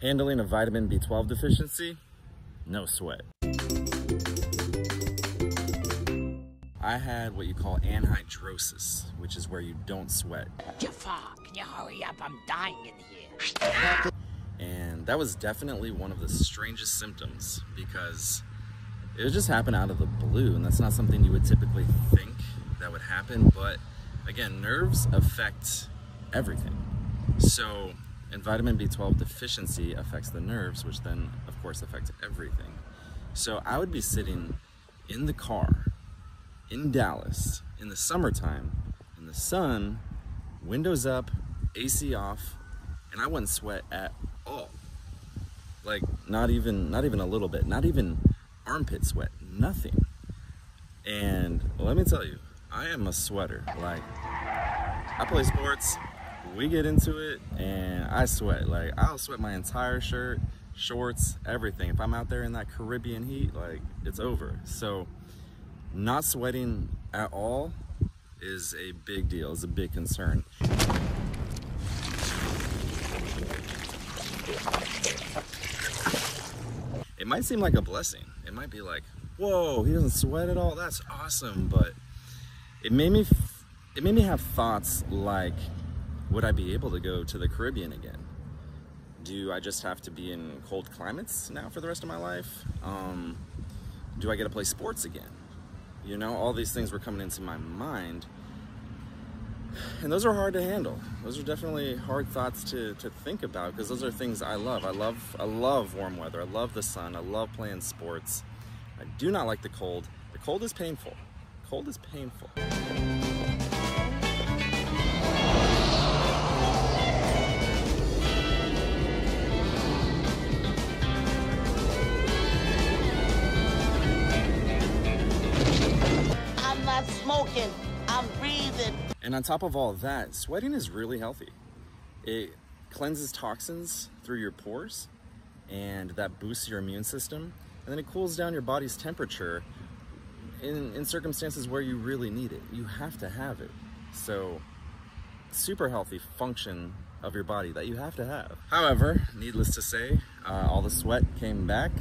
Handling a vitamin B12 deficiency, no sweat. I had what you call anhidrosis, which is where you don't sweat. Jafar, can you hurry up? I'm dying in here. And that was definitely one of the strangest symptoms because it just happened out of the blue, and that's not something you would typically think that would happen. But again, nerves affect everything. So, and vitamin B12 deficiency affects the nerves, which then, of course, affects everything. So, I would be sitting in the car in Dallas in the summertime, in the sun, windows up, AC off, and I wouldn't sweat at all. Like not even not even a little bit, not even armpit sweat, nothing. And let me tell you, I am a sweater. Like I play sports, we get into it and I sweat. Like I'll sweat my entire shirt, shorts, everything. If I'm out there in that Caribbean heat, like it's over. So not sweating at all is a big deal, is a big concern. It might seem like a blessing. It might be like, whoa, he doesn't sweat at all. That's awesome. But it made me, it made me have thoughts like, would I be able to go to the Caribbean again? Do I just have to be in cold climates now for the rest of my life? Um, do I get to play sports again? You know, all these things were coming into my mind. And those are hard to handle. Those are definitely hard thoughts to, to think about because those are things I love. I love I love warm weather. I love the sun. I love playing sports. I do not like the cold. The cold is painful. Cold is painful. Smoking. I'm breathing. And on top of all that, sweating is really healthy. It cleanses toxins through your pores and that boosts your immune system. And then it cools down your body's temperature in, in circumstances where you really need it. You have to have it. So, super healthy function of your body that you have to have. However, needless to say, uh, all the sweat came back,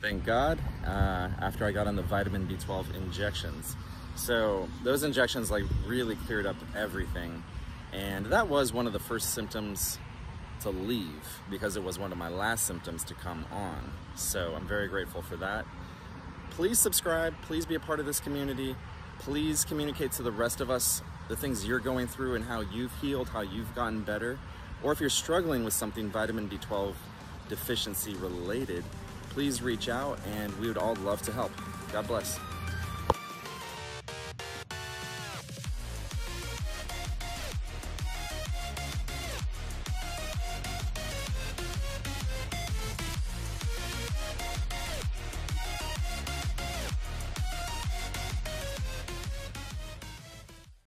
thank God, uh, after I got on the vitamin B12 injections. So those injections like really cleared up everything. And that was one of the first symptoms to leave because it was one of my last symptoms to come on. So I'm very grateful for that. Please subscribe, please be a part of this community. Please communicate to the rest of us the things you're going through and how you've healed, how you've gotten better. Or if you're struggling with something vitamin B12 deficiency related, please reach out and we would all love to help. God bless.